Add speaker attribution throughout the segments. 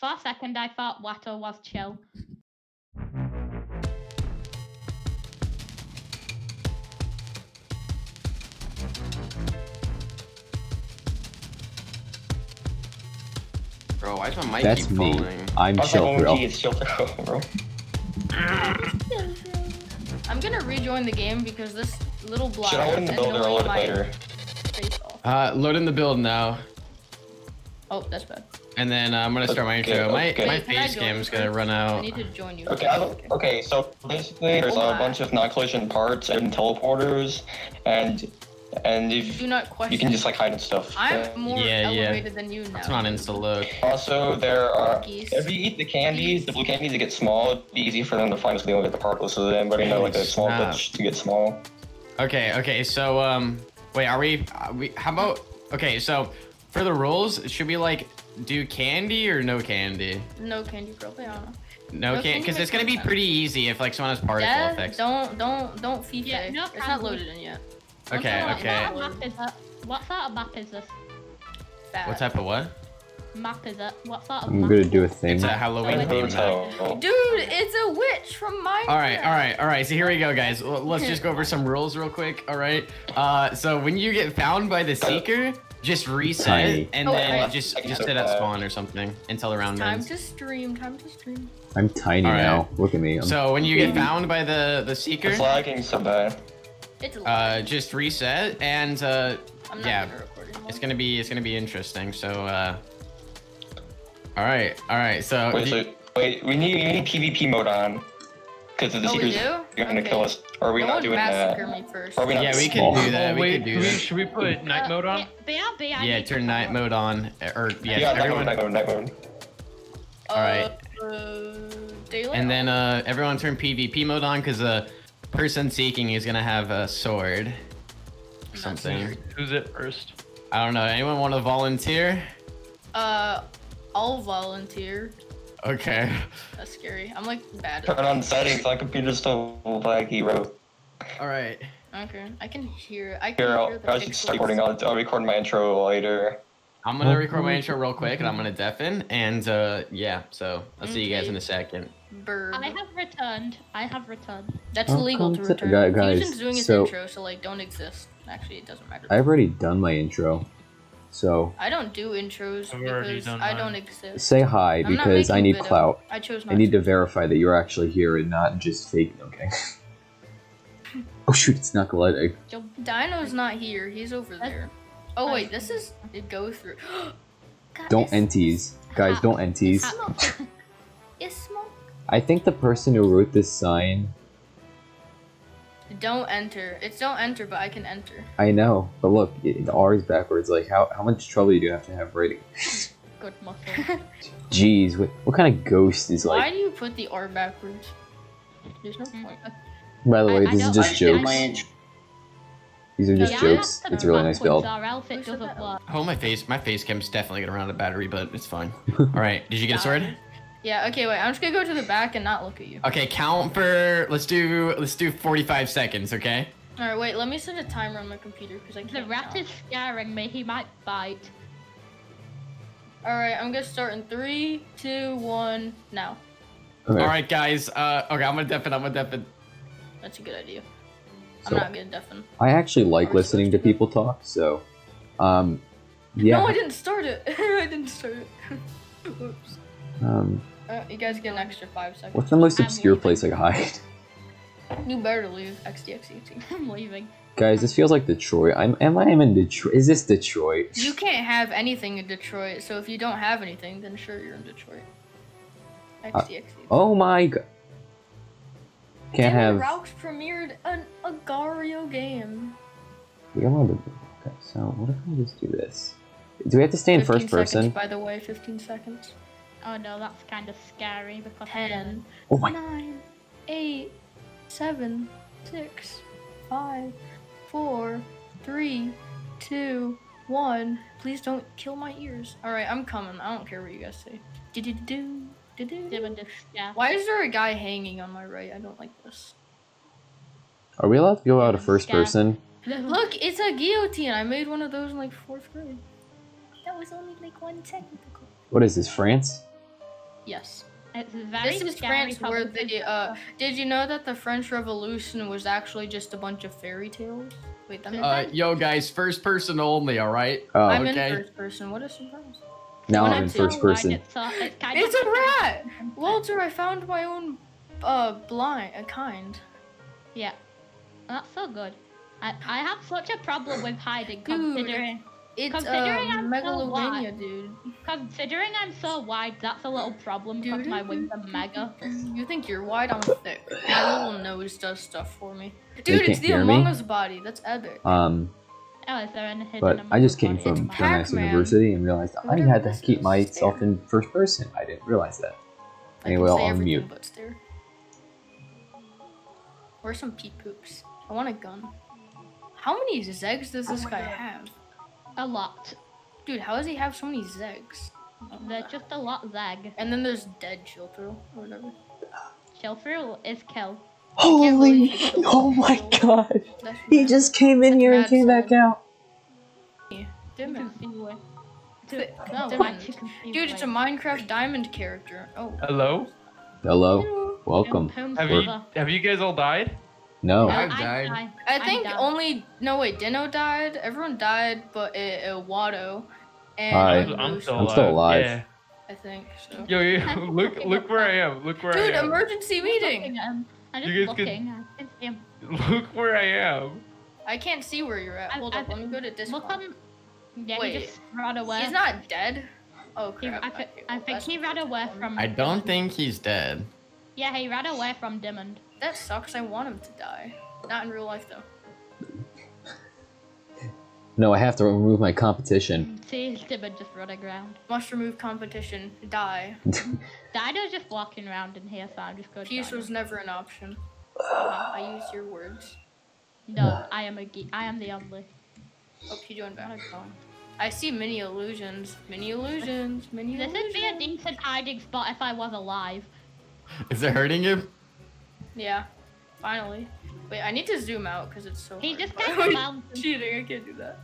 Speaker 1: For a second, I thought Watto was chill.
Speaker 2: Bro, why is my mic
Speaker 3: That's
Speaker 2: keep
Speaker 3: me.
Speaker 2: falling?
Speaker 3: I'm
Speaker 4: I was
Speaker 3: chill
Speaker 4: like,
Speaker 3: thrill.
Speaker 4: OMG, chill bro.
Speaker 5: I'm gonna rejoin the game because this little block
Speaker 4: Should I open
Speaker 5: is
Speaker 4: the builder or load it later?
Speaker 5: face off.
Speaker 2: Uh, loading the build now.
Speaker 5: Oh, that's bad.
Speaker 2: And then uh, I'm gonna start my
Speaker 4: Okay,
Speaker 2: intro. My,
Speaker 4: okay.
Speaker 2: my
Speaker 5: Wait,
Speaker 2: face
Speaker 5: join
Speaker 2: cam's gonna run out.
Speaker 5: I
Speaker 2: out.
Speaker 5: need to join you.
Speaker 4: Okay, I okay, so basically there's
Speaker 5: Oh
Speaker 4: a bunch of non-collision parts and teleporters, and and if
Speaker 5: Do not question.
Speaker 4: you can just like hide and stuff.
Speaker 5: I'm more
Speaker 2: Yeah, yeah.
Speaker 5: elevated than you now.
Speaker 2: It's not insta look.
Speaker 4: Also, there are
Speaker 5: Cookies.
Speaker 4: if you eat the candies, the blue candies, they get small. It'd be easy for them to find us. They don't get the particles. So then, anybody know like a small
Speaker 2: Snap.
Speaker 4: glitch to get small.
Speaker 2: Okay, okay, so um, wait, are we? Are we? How about? Okay, so for the rules, should we like do candy or no candy?
Speaker 5: No candy girl, Bayana.
Speaker 2: No,
Speaker 5: No
Speaker 2: candy,
Speaker 5: candy
Speaker 2: because it's gonna be
Speaker 5: sense.
Speaker 2: pretty easy if like someone has particle
Speaker 5: Dad,
Speaker 2: effects.
Speaker 5: don't, don't, don't FIFA.
Speaker 1: Yeah, no
Speaker 5: it's not loaded in yet.
Speaker 2: Okay, okay.
Speaker 5: it's
Speaker 1: What
Speaker 5: not
Speaker 1: map is that? What sort of map is this?
Speaker 5: bad.
Speaker 2: What type of what?
Speaker 1: Map is it? What sort of
Speaker 3: I'm
Speaker 1: map?
Speaker 3: gonna do a thing.
Speaker 2: It's a Halloween
Speaker 1: Oh,
Speaker 2: theme
Speaker 1: it's
Speaker 2: map.
Speaker 5: Dude, it's a witch from Minecraft.
Speaker 2: All right, all right, all right. So here we go, guys. L- Let's just go over some rules real quick. All right. Uh, so when you get found by the seeker, just reset
Speaker 3: Tiny.
Speaker 2: and
Speaker 5: Oh,
Speaker 2: then
Speaker 5: right.
Speaker 2: just just sit at spawn or something until the round
Speaker 5: Time
Speaker 2: ends.
Speaker 5: to stream. Time to stream.
Speaker 3: I'm tiny
Speaker 2: All right.
Speaker 3: now. Look at me. I'm,
Speaker 2: So when you get found by the the seeker,
Speaker 4: It's lagging so bad.
Speaker 5: It's
Speaker 2: uh, just reset and uh,
Speaker 5: I'm not
Speaker 2: yeah,
Speaker 5: gonna
Speaker 2: it's gonna be it's gonna be interesting. So uh, all right, all right. So
Speaker 4: Wait,
Speaker 2: you-
Speaker 4: so, wait, we need we need PvP mode on. Because the
Speaker 5: Oh, we
Speaker 4: seekers
Speaker 5: do?
Speaker 4: are gonna
Speaker 5: Okay.
Speaker 4: kill us. Or are we not
Speaker 5: Don't
Speaker 4: doing that?
Speaker 5: me first.
Speaker 4: Are we not
Speaker 2: yeah, we can do that.
Speaker 6: Oh,
Speaker 2: We
Speaker 6: wait,
Speaker 2: can do that.
Speaker 6: should we put night mode on?
Speaker 1: BRB, I
Speaker 2: Yeah, turn night
Speaker 1: follow.
Speaker 2: mode on, or yeah,
Speaker 4: Yeah, night mode,
Speaker 2: everyone.
Speaker 4: night mode, night mode.
Speaker 5: Uh,
Speaker 2: Alright.
Speaker 5: Uh, daylight.
Speaker 2: And then uh, everyone turn PvP mode on because the person seeking is gonna have a sword. Or something.
Speaker 6: Who's it first?
Speaker 2: I don't know. Anyone want to volunteer?
Speaker 5: Uh, I'll volunteer.
Speaker 2: Okay.
Speaker 5: That's scary. I'm like bad.
Speaker 4: Turn
Speaker 5: At
Speaker 4: on settings, my computer's still laggy, bro.
Speaker 2: All right.
Speaker 5: Okay, I can hear. I can
Speaker 4: Here, I'll,
Speaker 5: hear the
Speaker 4: I'll start recording. I'll, I'll record my intro later.
Speaker 2: I'm gonna record my intro real quick, and I'm gonna deafen, and uh, yeah. So I'll see you guys in a second.
Speaker 5: Bird.
Speaker 1: I have returned. I have returned.
Speaker 5: That's
Speaker 3: Welcome
Speaker 5: illegal to
Speaker 3: to-
Speaker 5: return.
Speaker 3: Gu- guys,
Speaker 5: Fuzion's doing his
Speaker 3: so-
Speaker 5: intro, so like, don't exist. Actually, it doesn't matter.
Speaker 3: I've already done my intro. So
Speaker 5: I don't do intros because I don't exist.
Speaker 3: say hi
Speaker 5: I'm
Speaker 3: because I need
Speaker 5: video.
Speaker 3: clout.
Speaker 5: I chose not
Speaker 3: I need to
Speaker 5: to.
Speaker 3: verify that you're actually here and not just fake. Okay. oh shoot! It's Knucklehead.
Speaker 5: Dino's not here. He's over there. Oh wait, this is it go through. God,
Speaker 3: Don't
Speaker 5: it's-
Speaker 3: NTs, guys. Don't NTs.
Speaker 1: Ha-
Speaker 5: It's smoke.
Speaker 3: I think the person who wrote this sign.
Speaker 5: Don't enter. It's don't enter, but I can enter.
Speaker 3: I know, but look, it, the R is backwards. Like, how how much trouble do you have to have writing?
Speaker 1: Good muscle.
Speaker 3: Jeez, what what kind of ghost is
Speaker 5: Why
Speaker 3: like?
Speaker 5: Why do you put the R backwards? There's no point.
Speaker 3: By the way,
Speaker 1: I
Speaker 3: this is
Speaker 1: don't
Speaker 3: just jokes. These are just
Speaker 1: Yeah,
Speaker 3: jokes. It's a really nice build.
Speaker 1: Or else
Speaker 5: Who
Speaker 1: it
Speaker 5: said
Speaker 1: doesn't
Speaker 5: that?
Speaker 1: work.
Speaker 2: Oh, my face, my face cam's definitely gonna run out of battery, but it's fine. All right. Did you get a sword?
Speaker 5: Yeah. Okay. Wait. I'm just gonna go to the back and not look at you.
Speaker 2: Okay. Count for. Let's do. Let's do 45 seconds. Okay.
Speaker 5: All right. Wait. Let me set a timer on my computer because I
Speaker 1: The
Speaker 5: can't.
Speaker 1: rat
Speaker 5: count.
Speaker 1: is scaring me. He might bite.
Speaker 5: All right. I'm gonna start in three, two, one. Now.
Speaker 3: Okay.
Speaker 2: All right, guys. Uh, okay. I'm gonna deafen. I'm gonna deafen.
Speaker 5: That's a good idea.
Speaker 3: So-
Speaker 5: I'm not gonna deafen.
Speaker 3: I actually like
Speaker 5: Are we
Speaker 3: listening to
Speaker 5: supposed to?
Speaker 3: people talk, so um yeah.
Speaker 5: No, I didn't start it. I didn't start it. Oops.
Speaker 3: Um
Speaker 5: Uh, you guys get an extra five seconds.
Speaker 3: what's the most
Speaker 1: I'm
Speaker 3: obscure
Speaker 1: leaving.
Speaker 3: place I can hide?
Speaker 5: You better leave XDXET.
Speaker 1: I'm leaving.
Speaker 3: Guys, this feels like Detroit. I'm am I am in Detroit? Is this Detroit?
Speaker 5: You can't have anything in Detroit, so if you don't have anything, then sure you're in Detroit. XDXET.
Speaker 3: Oh my god. Can't have
Speaker 5: Raux premiered an Agar.io game.
Speaker 3: we don't know the okay, so what if I just do this? Do we have to stay in
Speaker 5: 15
Speaker 3: first person?
Speaker 5: Seconds, by the way, 15 seconds.
Speaker 1: Oh no, that's kind of scary because
Speaker 5: 10,
Speaker 3: Oh my
Speaker 5: 9, 8, 7, 6, 5, 4, 3, 2, 1. Please don't kill my ears. Alright, I'm coming. I don't care what you guys say.
Speaker 1: Scare.
Speaker 5: Why is there a guy hanging on my right? I don't like this.
Speaker 3: Are we allowed to go out of first
Speaker 1: Scan.
Speaker 3: person?
Speaker 5: Look, it's a guillotine. I made one of those in like fourth grade. That was only like one technical.
Speaker 3: What is this, France?
Speaker 5: Yes.
Speaker 1: It's very
Speaker 5: This is
Speaker 1: scary.
Speaker 5: France where
Speaker 1: probably.
Speaker 5: the uh did you know that the French Revolution was actually just a bunch of fairy tales? Wait, that makes
Speaker 2: Uh, yo, guys, first person only. All right.
Speaker 3: Oh,
Speaker 5: I'm
Speaker 2: okay.
Speaker 5: in first person. What a surprise.
Speaker 3: now
Speaker 5: when
Speaker 3: I'm in first
Speaker 1: Why
Speaker 3: person.
Speaker 1: It's, uh, it's, kind
Speaker 5: It's
Speaker 1: of
Speaker 5: a rat! Walter, I found my own uh blind a kind.
Speaker 1: Yeah, that's so good. I, I have such a problem with hiding,
Speaker 5: Dude.
Speaker 1: considering
Speaker 5: It's uh,
Speaker 1: Considering I'm so wide.
Speaker 5: dude.
Speaker 1: considering I'm so wide. That's a little problem because
Speaker 5: Dude.
Speaker 1: my wings are mega.
Speaker 5: You think you're wide? I'm thick. My little nose does stuff for me. Dude, it's the
Speaker 3: hear
Speaker 5: Among
Speaker 3: me?
Speaker 5: Us body. That's epic.
Speaker 3: Um,
Speaker 1: Oh, is there any hidden?
Speaker 3: but I just came
Speaker 1: bodies?
Speaker 3: from
Speaker 5: It's
Speaker 3: Dumbass University and realized I had to keep myself
Speaker 5: stare.
Speaker 3: in first person. I didn't realize that. Anyway,
Speaker 5: say
Speaker 3: I'll
Speaker 5: everything
Speaker 3: mute.
Speaker 5: But stare. Where's some pee poops? I want a gun. How many zegs does this guy have?
Speaker 1: A lot.
Speaker 5: Dude, how does he have so many zegs?
Speaker 1: There's just a lot zeg.
Speaker 5: And then there's dead Chiltro or whatever.
Speaker 1: Chill is kill.
Speaker 5: believe
Speaker 3: Holy! Oh my god!
Speaker 5: That's
Speaker 3: He just came in here and came
Speaker 5: mad
Speaker 3: back out.
Speaker 1: You
Speaker 5: Damn it.
Speaker 1: see No,
Speaker 5: Damn
Speaker 1: like
Speaker 5: it.
Speaker 1: you can see
Speaker 5: Dude, it's a Minecraft diamond character. Oh.
Speaker 6: Hello?
Speaker 3: Hello.
Speaker 5: Hello.
Speaker 3: Welcome.
Speaker 6: Have you have you guys all died?
Speaker 3: No.
Speaker 1: No,
Speaker 2: I've died.
Speaker 1: died.
Speaker 5: I think
Speaker 1: done.
Speaker 5: only no wait, Dino died. Everyone died, but uh, uh, Watto and
Speaker 3: Hi.
Speaker 5: uh,
Speaker 6: I'm still
Speaker 3: I'm
Speaker 6: alive.
Speaker 3: still alive.
Speaker 6: Yeah.
Speaker 5: I think so.
Speaker 6: Yo, yo, look look where I am. Look where
Speaker 5: Dude,
Speaker 6: I am.
Speaker 5: Dude, emergency
Speaker 1: I'm
Speaker 5: meeting.
Speaker 1: looking. I'm just
Speaker 6: You guys
Speaker 1: looking. I can.
Speaker 6: Look where I am.
Speaker 5: I can't see where you're at. Hold
Speaker 1: I
Speaker 5: up, let me go to Discord.
Speaker 1: Look on. Yeah,
Speaker 5: Wait,
Speaker 1: he just ran away.
Speaker 5: He's not dead. Oh
Speaker 1: He,
Speaker 5: crap.
Speaker 1: I, I think he ran away from.
Speaker 2: I don't think he's dead.
Speaker 1: Yeah, he ran away from Diamond.
Speaker 5: That sucks. I want him to die. Not in real life though.
Speaker 3: No, I have to remove my competition.
Speaker 1: See Diamond just running around.
Speaker 5: Must remove competition. Die.
Speaker 1: Dino's just walking around in here, so I'm just going.
Speaker 5: Peace
Speaker 1: to
Speaker 5: was never an option. Uh, I use your words.
Speaker 1: No, I am a geek. I am the only.
Speaker 5: Hope you doing
Speaker 1: Gotta
Speaker 5: better. I see many illusions. Many illusions. Mini
Speaker 1: This would be a
Speaker 5: illusions.
Speaker 1: decent hiding spot if I was alive.
Speaker 2: Is it hurting you?
Speaker 5: Yeah. Finally. Wait, I need to zoom out because it's so.
Speaker 1: He
Speaker 5: hard.
Speaker 1: just got of mounted.
Speaker 5: cheating. I can't do that.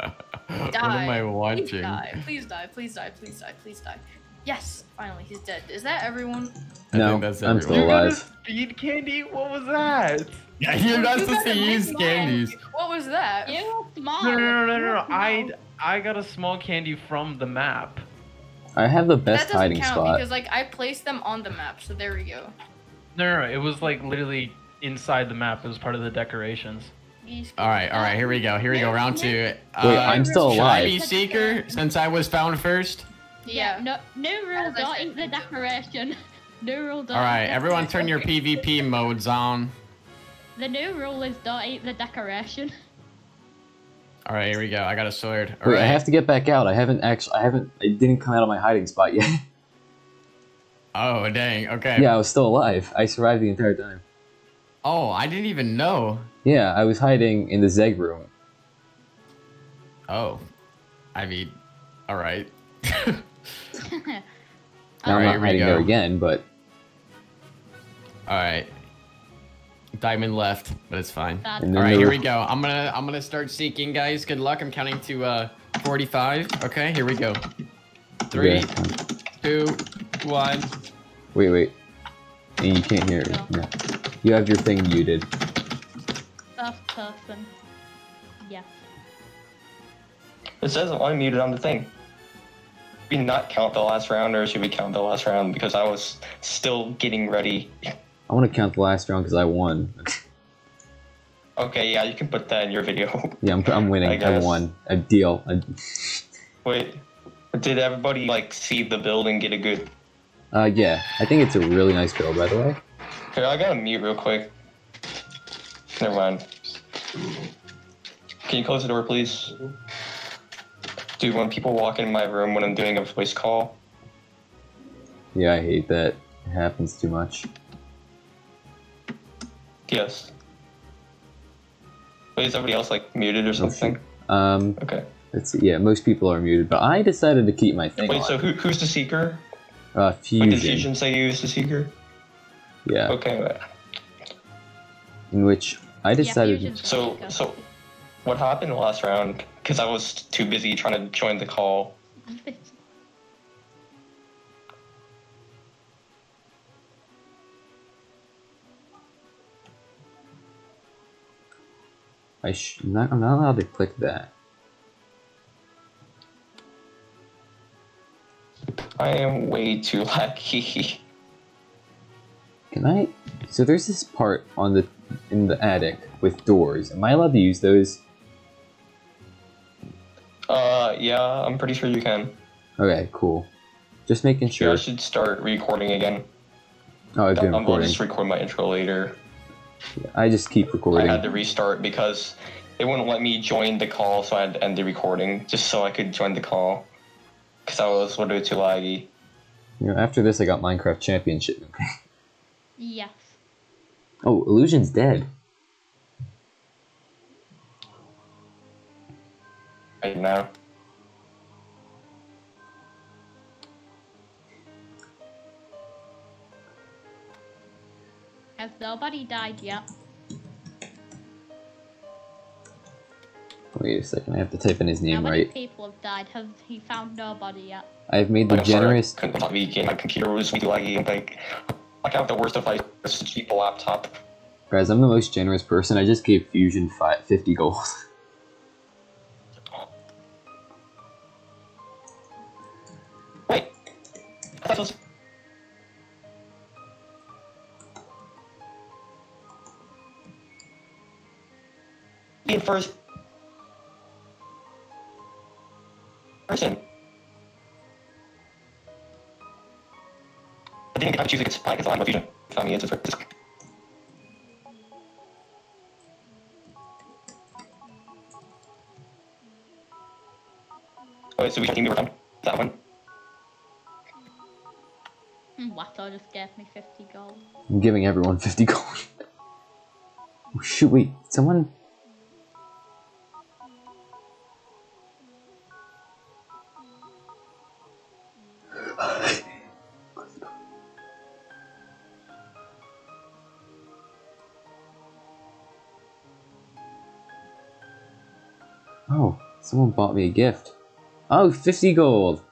Speaker 2: what
Speaker 5: Die.
Speaker 2: am I
Speaker 5: Please
Speaker 2: watching?
Speaker 5: die. Please die. Please die. Please die. Please die. Yes. Finally, he's dead. Is that everyone?
Speaker 2: I
Speaker 3: No,
Speaker 2: think that's
Speaker 3: I'm still
Speaker 2: everyone.
Speaker 6: You got a
Speaker 3: alive.
Speaker 6: speed candy? What was that?
Speaker 2: Yeah, you're not supposed
Speaker 5: got
Speaker 2: to
Speaker 5: a
Speaker 2: use candies.
Speaker 5: What was that?
Speaker 1: You were small.
Speaker 6: No, no, no, no, no, no. I. I got a small candy from the map.
Speaker 3: I have the
Speaker 5: that
Speaker 3: best
Speaker 5: doesn't
Speaker 3: hiding
Speaker 5: count
Speaker 3: spot.
Speaker 5: because like I placed them on the map, so there we go.
Speaker 6: No, no, no. It was like literally inside the map. It was part of the decorations.
Speaker 2: All right, all right. Here we go. Here we go. Round two. Uh,
Speaker 3: Wait, I'm still
Speaker 2: Should I
Speaker 3: alive.
Speaker 2: be seeker since I was found first?
Speaker 5: Yeah.
Speaker 1: No, no rule.
Speaker 5: As I
Speaker 1: Don't eat the decoration. No rule. Don't
Speaker 2: All
Speaker 1: eat
Speaker 2: right,
Speaker 1: the
Speaker 2: everyone, turn your. PvP modes on.
Speaker 1: The new rule is don't eat the decoration.
Speaker 2: All right, here we go. I got a sword. All
Speaker 3: Wait,
Speaker 2: right.
Speaker 3: I have to get back out. I haven't actually. I haven't. I didn't come out of my hiding spot yet.
Speaker 2: Oh dang. Okay.
Speaker 3: yeah, I was still alive. I survived the entire time.
Speaker 2: Oh, I didn't even know.
Speaker 3: Yeah, I was hiding in the Zeg room.
Speaker 2: Oh, I mean, all right.
Speaker 3: Now
Speaker 2: Alright,
Speaker 3: I'm
Speaker 2: here
Speaker 3: not
Speaker 2: we
Speaker 3: hiding there
Speaker 2: go.
Speaker 3: again, but
Speaker 2: all right. Diamond left, but it's fine.
Speaker 1: That's
Speaker 3: And
Speaker 2: All
Speaker 3: then
Speaker 2: right,
Speaker 3: there
Speaker 2: here we go. I'm gonna I'm gonna start seeking, guys. Good luck. I'm counting to uh 45. Okay, here we go. Three,
Speaker 3: Okay.
Speaker 2: two, one.
Speaker 3: Wait, wait. And you can't hear it.
Speaker 1: Go.
Speaker 3: Yeah. You have your thing muted.
Speaker 1: first person. Yes.
Speaker 4: It says I'm unmuted on the thing. Should we not count the last round, or should we count the last round? Because I was still getting ready.
Speaker 3: I want to count the last round because I won.
Speaker 4: Okay, yeah, you can put that in your video.
Speaker 3: Yeah, I'm, I'm winning.
Speaker 4: I
Speaker 3: I, won. A deal. I,
Speaker 4: Wait, did everybody like see the build and get a good?
Speaker 3: uh, yeah, I think it's a really nice build, by the way.
Speaker 4: Here, I gotta mute real quick. Never mind. Can you close the door, please? Dude, when people walk in my room when I'm doing a voice call,
Speaker 3: Yeah, I hate that. It happens too much.
Speaker 4: Yes. Wait, is everybody else like muted or something?
Speaker 3: Um,
Speaker 4: Okay.
Speaker 3: let's see. Yeah, most people are muted, but I decided to keep my thing
Speaker 4: Wait,
Speaker 3: on.
Speaker 4: so who, who's the seeker?
Speaker 3: uh,
Speaker 4: Wait,
Speaker 3: Fuzion.
Speaker 4: did Fuzion say you use the seeker?
Speaker 3: Yeah,
Speaker 4: Okay. wait.
Speaker 3: in which I decided.
Speaker 1: Fuzion's
Speaker 4: So, so, what happened last round? Because I was too busy trying to join the call.
Speaker 3: I sh- I'm not, I'm not allowed to click that.
Speaker 4: I am way too lucky.
Speaker 3: Can I? So there's this part on the in the attic with doors. Am I allowed to use those?
Speaker 4: Uh, yeah, I'm pretty sure you can.
Speaker 3: Okay, cool. Just making
Speaker 4: Sure.
Speaker 3: sure.
Speaker 4: I should start recording again.
Speaker 3: Oh, I've been
Speaker 4: I'm gonna just record my intro later.
Speaker 3: I just keep recording.
Speaker 4: I had to restart because it wouldn't let me join the call, so I had to end the recording just so I could join the call. Because I was literally too laggy.
Speaker 3: You know, after this, I got Minecraft Championship.
Speaker 1: Yes.
Speaker 3: oh, Illusion's dead.
Speaker 4: Right now.
Speaker 1: Has nobody died yet?
Speaker 3: Wait a second, I have to type in his
Speaker 1: How
Speaker 3: name
Speaker 1: many
Speaker 3: right.
Speaker 1: people have died? Has he found nobody yet?
Speaker 3: I've made the
Speaker 4: Like, I'm sorry,
Speaker 3: generous.
Speaker 4: I couldn't be getting my computer was really laggy and like like I have the worst device to cheap laptop.
Speaker 3: Guys, I'm the most generous person. I just gave Fuzion fi 50 gold.
Speaker 4: Wait. In first person. I didn't get to choose a good spot because I'm a fusion. Found me into this. Okay, so we can team that one.
Speaker 1: Hmm, Watto just gave me 50 gold.
Speaker 3: I'm giving everyone 50 gold. oh, shoot, wait. Someone. Oh, someone bought me a gift. Oh, 50 gold.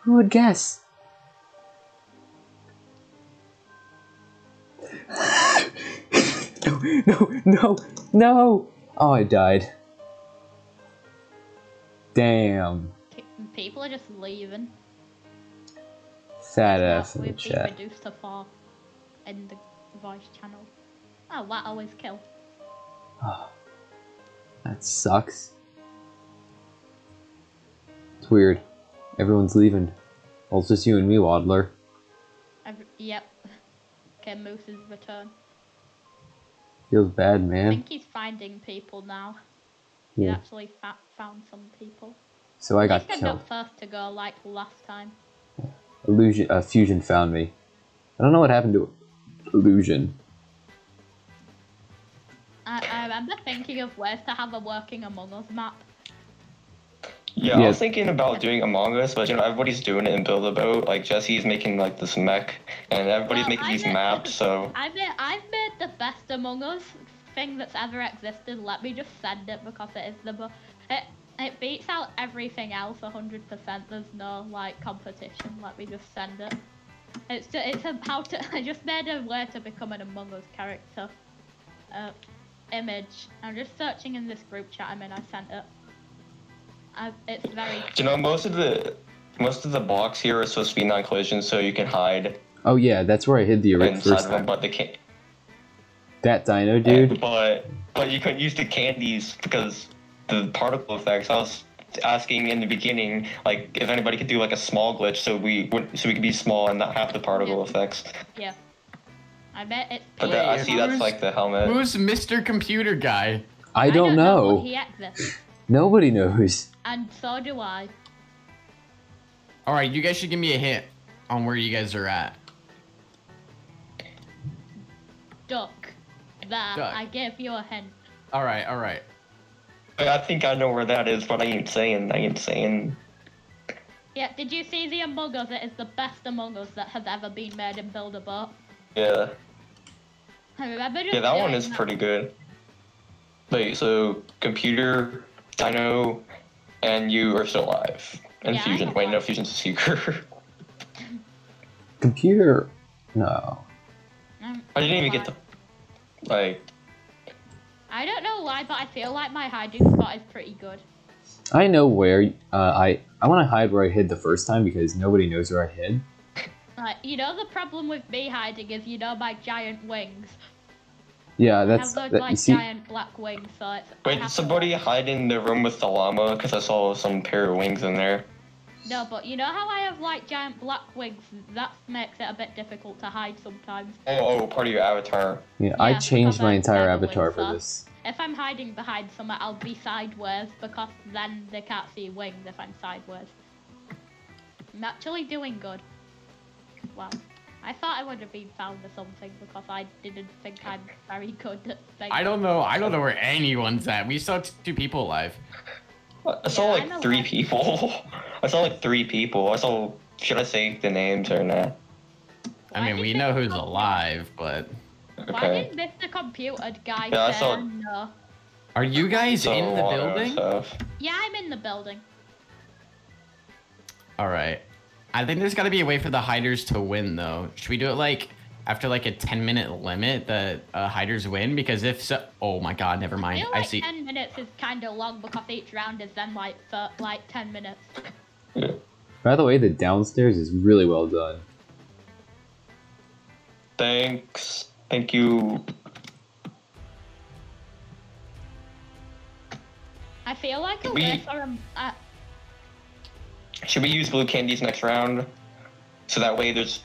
Speaker 3: Who would guess? no, no, no, no! Oh, I died. Damn.
Speaker 1: People are just leaving.
Speaker 3: Fat
Speaker 1: Well,
Speaker 3: F in the chat.
Speaker 1: We've been
Speaker 3: chat.
Speaker 1: reduced to four in the voice channel. Oh, what always kill? Ah.
Speaker 3: That sucks. It's weird. Everyone's leaving. Well, it's just you and me, Waddler.
Speaker 1: Every- yep. Okay, Moose's return.
Speaker 3: Feels bad, man.
Speaker 1: I think he's finding people now. He actually fa- found some people.
Speaker 3: So I got
Speaker 1: I'm
Speaker 3: killed.
Speaker 1: not first to go like last time.
Speaker 3: Illusion, uh, Fuzion found me. I don't know what happened to Illusion.
Speaker 1: I, I remember thinking of ways to have a working Among Us map.
Speaker 4: Yeah, I
Speaker 3: Yeah.
Speaker 4: was thinking about doing Among Us, but you know everybody's doing it in Build a Boat. Like Jesse's making like this mech, and everybody's
Speaker 1: Well,
Speaker 4: making
Speaker 1: I
Speaker 4: these
Speaker 1: made-
Speaker 4: maps. So
Speaker 1: I made, I've made the best Among Us thing that's ever existed. Let me just send it because it is the bo- it it beats out everything else hundred percent. There's no like competition. Let me just send it. It's just, it's a, how to. I just made a way to become an Among Us character. Uh, image. I'm just searching in this group chat. I mean, I sent it. I, it's very.
Speaker 4: you know most of the most of the blocks here are supposed to be non-collision, so you can hide
Speaker 3: Oh yeah, that's where I hid the original
Speaker 4: inside
Speaker 3: first
Speaker 4: of them,
Speaker 3: time.
Speaker 4: but they can't.
Speaker 3: That dino dude.
Speaker 4: But but you couldn't use the candies because the particle effects. I was asking in the beginning, like if anybody could do like a small glitch, so we would so we could be small and not have the particle
Speaker 1: Yeah.
Speaker 4: effects.
Speaker 1: Yeah. I bet it's.
Speaker 4: But that, I see that's like the helmet.
Speaker 2: Who's Mr. Computer Guy?
Speaker 3: I don't know.
Speaker 1: but he exists,
Speaker 3: Nobody knows.
Speaker 1: and so do I.
Speaker 2: All right, you guys should give me a hint on where you guys are at.
Speaker 1: Duck. There,
Speaker 2: Duck.
Speaker 1: I gave you a hint.
Speaker 2: All right, all right.
Speaker 4: I think I know where that is, but I ain't saying. I ain't saying.
Speaker 1: Yeah, did you see the Among Us? It is the best Among Us that has ever been made in Build a Boat.
Speaker 4: Yeah.
Speaker 1: I remember
Speaker 4: Yeah, that one is pretty good. Wait, so computer, Dino, and you are still alive. And
Speaker 1: Yeah, Fuzion.
Speaker 4: Wait, no,
Speaker 1: alive.
Speaker 4: Fuzion's a seeker.
Speaker 3: Computer. No.
Speaker 1: Um,
Speaker 4: I didn't even get the, like.
Speaker 1: I don't know why, but I feel like my hiding spot is pretty good.
Speaker 3: I know where uh, I I want to hide where I hid the first time because nobody knows where I hid.
Speaker 1: Like, you know, the problem with me hiding is, you know, my giant wings.
Speaker 3: Yeah,
Speaker 1: I
Speaker 3: that's
Speaker 1: have those,
Speaker 3: that,
Speaker 1: like,
Speaker 3: see.
Speaker 1: giant black wings, so it's. I
Speaker 4: Wait, did somebody
Speaker 1: walk-
Speaker 4: hide in the room with the llama? Because I saw some pair of wings in there.
Speaker 1: No, but you know how I have, like, giant black wings? That makes it a bit difficult to hide sometimes.
Speaker 4: Oh, oh, part of your avatar.
Speaker 3: Yeah, I changed my entire avatar
Speaker 1: wing
Speaker 3: for
Speaker 1: set.
Speaker 3: this.
Speaker 1: If I'm hiding behind something, I'll be sideways because then they can't see wings if I'm sideways. I'm actually doing good. Well, I thought I would have been found or something because I didn't think I'm very good at things.
Speaker 2: I don't know. I don't know where anyone's at. We saw two people alive.
Speaker 4: I saw
Speaker 1: Yeah, I know
Speaker 4: like three people. I saw like three people. I saw. Should I say the names or not?
Speaker 2: I mean, we know who's alive, but Okay.
Speaker 1: Why
Speaker 4: Okay.
Speaker 1: did Mr. Computer guy
Speaker 4: Yeah, I
Speaker 1: say
Speaker 4: saw-
Speaker 1: no?
Speaker 2: are you guys
Speaker 4: So,
Speaker 2: in the
Speaker 4: a lot of
Speaker 2: building?
Speaker 1: Yeah, I'm in the building.
Speaker 2: All right. I think there's got to be a way for the hiders to win, though. Should we do it like after like a 10 minute limit that uh, hiders win? Because if so, oh my god, never
Speaker 1: I
Speaker 2: mind.
Speaker 1: feel
Speaker 2: I
Speaker 1: like
Speaker 2: see.
Speaker 1: 10 minutes is kind of long because each round is then like for like 10 minutes.
Speaker 3: By the way, the downstairs is really well done.
Speaker 4: Thanks. Thank you.
Speaker 1: I feel like a
Speaker 4: We-
Speaker 1: way for a, uh,
Speaker 4: Should we use blue candies next round? So that way there's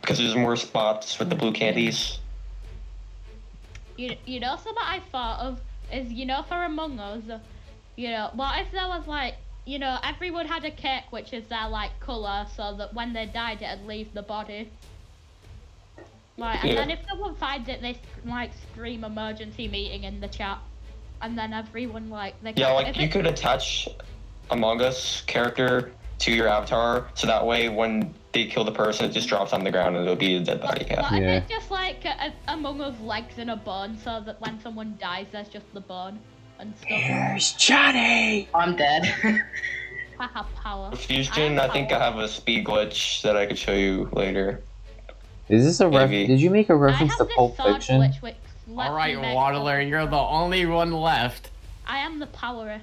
Speaker 4: because there's more spots with the blue candies.
Speaker 1: You, you know something I thought of is you know for Among Us, you know what if there was like you know everyone had a cake which is their like color so that when they died it'd leave the body. Right, and
Speaker 4: Yeah.
Speaker 1: then if someone finds it, they like scream emergency meeting in the chat, and then everyone like they
Speaker 4: Yeah, like you could attach Among Us character to your avatar, so that way when they kill the person, it just drops on the ground and it'll be a dead body.
Speaker 1: What
Speaker 4: Yeah.
Speaker 1: if
Speaker 3: Yeah.
Speaker 1: it's just like a, a, Among Us legs and a bone, so that when someone dies, there's just the bone and stuff.
Speaker 3: Here's Johnny.
Speaker 7: I'm dead.
Speaker 1: I have power.
Speaker 4: Fuzion,
Speaker 1: have
Speaker 4: I think I have a speed glitch that I could show you later.
Speaker 3: Is this a ref? Did you make a reference
Speaker 1: have
Speaker 3: to Pulp Fiction?
Speaker 1: glitch which
Speaker 2: All right, Waddler, you're the only one left.
Speaker 1: I am the power.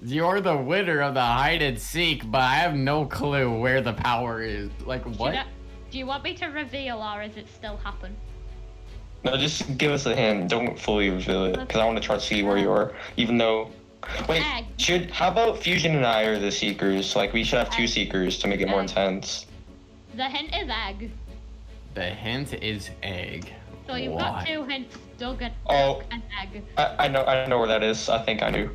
Speaker 2: You're the winner of the hide and seek, but I have no clue where the power is. Like
Speaker 1: Should
Speaker 2: what?
Speaker 1: I- do you want me to reveal or is it still happen?
Speaker 4: No, just give us a hint. Don't fully reveal it, because I want to try to see where you are. Even though, wait,
Speaker 1: Egg.
Speaker 4: should how about Fuzion and I are the seekers? Like we should have two
Speaker 1: Egg.
Speaker 4: seekers to make it more intense.
Speaker 1: The hint is egg.
Speaker 2: The hint is egg.
Speaker 1: So you've
Speaker 2: What?
Speaker 1: got two hints, Doug and,
Speaker 4: Oh.
Speaker 1: and egg.
Speaker 4: I, I know I know where that is. I think I do.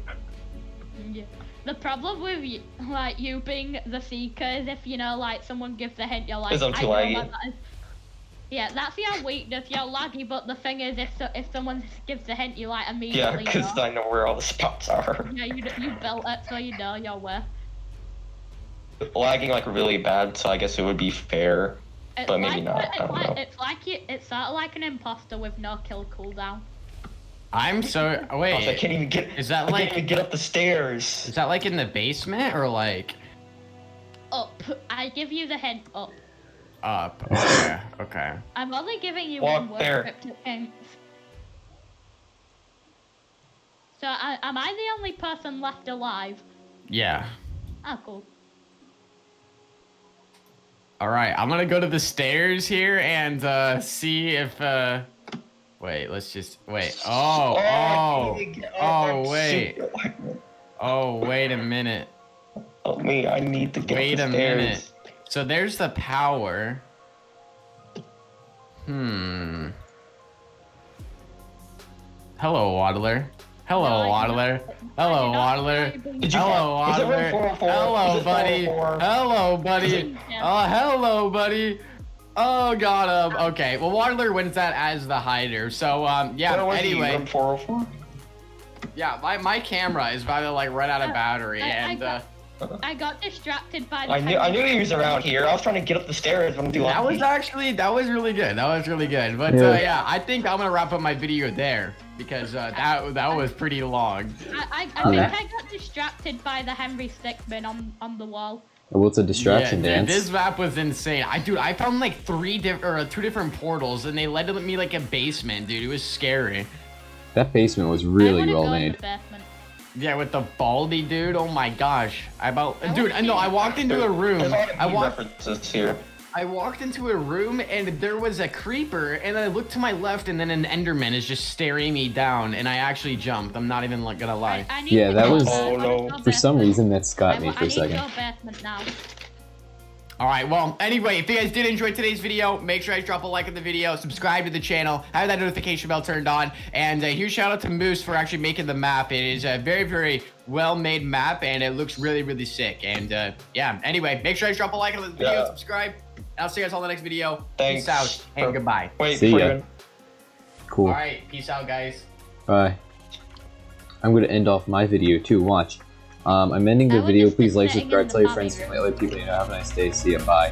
Speaker 1: The problem with like you being the seeker is if you know, like someone gives a hint, you're like,
Speaker 4: I'm
Speaker 1: I
Speaker 4: too
Speaker 1: know that is. Yeah, that's your weakness. You're laggy, but the thing is, if so, if someone gives a hint, you like immediately.
Speaker 4: Yeah, because
Speaker 1: know.
Speaker 4: I know where all the spots are.
Speaker 1: Yeah, you you built it, so you know you're where.
Speaker 4: Lagging like really bad, so I guess it would be fair.
Speaker 1: It's
Speaker 4: But maybe
Speaker 1: like,
Speaker 4: not, I
Speaker 1: It's
Speaker 4: don't
Speaker 1: like,
Speaker 4: know.
Speaker 1: it's like you, it's sort of like an imposter with no kill cooldown.
Speaker 2: I'm so
Speaker 4: Also, I
Speaker 2: wait.
Speaker 4: can't even get.
Speaker 2: Is that
Speaker 4: I
Speaker 2: like-
Speaker 4: can't even get up the stairs.
Speaker 2: Is that like in the basement or like
Speaker 1: Up. I give you the hint. Up.
Speaker 2: up? Okay, okay.
Speaker 1: I'm only giving you
Speaker 4: Walk
Speaker 1: one word
Speaker 4: there.
Speaker 1: cryptic. So I, am I the only person left alive?
Speaker 2: Yeah.
Speaker 1: Oh, cool.
Speaker 2: All right, I'm gonna go to the stairs here and uh, see if. Uh... Wait, let's just wait. Oh, oh, oh, wait. oh, wait a minute.
Speaker 4: Help me! I need to get
Speaker 2: Wait a minute. So there's the power. Hmm. Hello, Waddler. Hello,
Speaker 1: No,
Speaker 2: Waddler. Hello,
Speaker 1: I do not
Speaker 2: Waddler.
Speaker 1: believe-
Speaker 4: Did you
Speaker 2: Hello,
Speaker 4: Is it room
Speaker 2: Waddler. Hello, buddy. Hello, buddy. Oh, hello, buddy. Oh, got him. Okay, well, Waddler wins that as the hider. So, um, yeah.
Speaker 4: Where was he?
Speaker 2: Anyway,
Speaker 4: 404?
Speaker 2: yeah, my, my camera is about to like run out of
Speaker 1: Uh,
Speaker 2: battery,
Speaker 1: I- I
Speaker 2: and uh,
Speaker 1: got- I got distracted by the
Speaker 4: I knew I knew he was around here. I was trying to get up the stairs, but I'm too
Speaker 2: that was
Speaker 4: lucky.
Speaker 2: actually that was really good. That was really good. But
Speaker 3: Yeah.
Speaker 2: uh, yeah, I think I'm gonna wrap up my video there because uh, that that was pretty long.
Speaker 1: I, I, I
Speaker 7: Okay.
Speaker 1: think I got distracted by the Henry Stickmin on, on the wall.
Speaker 3: Well, it's a distraction
Speaker 2: yeah, dude,
Speaker 3: dance.
Speaker 2: This map was insane. I dude, I found like three different or uh, two different portals, and they led to me like a basement, dude. It was scary.
Speaker 3: That basement was really
Speaker 1: wanna
Speaker 3: well
Speaker 1: go in
Speaker 3: made.
Speaker 1: the.
Speaker 2: Yeah, with the baldy dude. Oh my gosh. I about
Speaker 1: I
Speaker 2: dude.
Speaker 1: wanna
Speaker 2: I know. I walked into a room.
Speaker 4: There's a lot of
Speaker 2: I walked.
Speaker 4: references here.
Speaker 2: I walked into a room and there was a creeper, and I looked to my left, and then an Enderman is just staring me down, and I actually jumped. I'm not even like, gonna lie.
Speaker 1: I, I need
Speaker 3: Yeah,
Speaker 1: to
Speaker 3: that was-
Speaker 4: Oh, no.
Speaker 3: For some reason, that
Speaker 1: I,
Speaker 3: got me for
Speaker 1: I
Speaker 3: a
Speaker 1: need
Speaker 3: second.
Speaker 1: to go basement now.
Speaker 2: All right. Well, anyway, if you guys did enjoy today's video, make sure you drop a like on the video, subscribe to the channel, have that notification bell turned on, and a huge shout out to Moose for actually making the map. It is a very, very well-made map, and it looks really, really sick. And uh, yeah. Anyway, make sure you drop a like on the video,
Speaker 4: Yeah.
Speaker 2: subscribe. And I'll see you guys all in the next video.
Speaker 4: Thanks
Speaker 2: Peace out and
Speaker 4: for-
Speaker 2: goodbye.
Speaker 4: Wait,
Speaker 3: See ya.
Speaker 4: you
Speaker 3: Cool.
Speaker 2: All right. Peace out, guys.
Speaker 3: Bye. I'm gonna end off my video too. Watch. Um, I'm ending the video. Please like, subscribe, tell your friends,
Speaker 1: room.
Speaker 3: tell other people you know. Have a nice day. See ya. Bye.